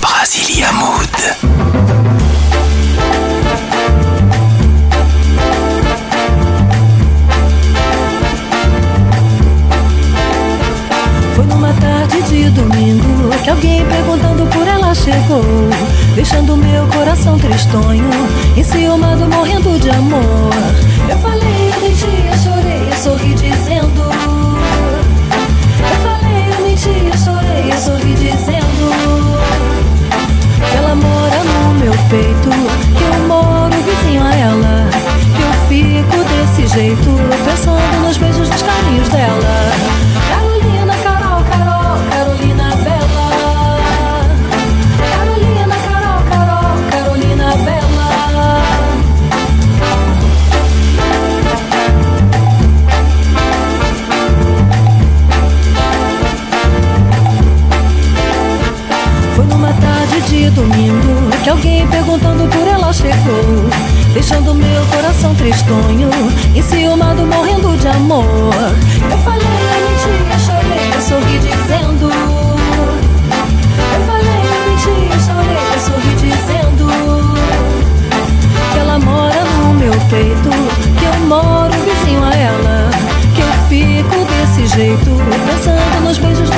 Brasilia Mood. Foi numa tarde de domingo que alguém perguntando por ela chegou, deixando meu coração tristonho, enciumado, morrendo de amor. Eu falei, eu menti, de domingo que alguém perguntando por ela chegou, deixando meu coração tristonho, enciumado, morrendo de amor. Eu falei, eu menti, eu chorei, eu sorri dizendo. Eu falei, eu menti, eu chorei, eu sorri dizendo que ela mora no meu peito, que eu moro vizinho a ela, que eu fico desse jeito, pensando nos beijos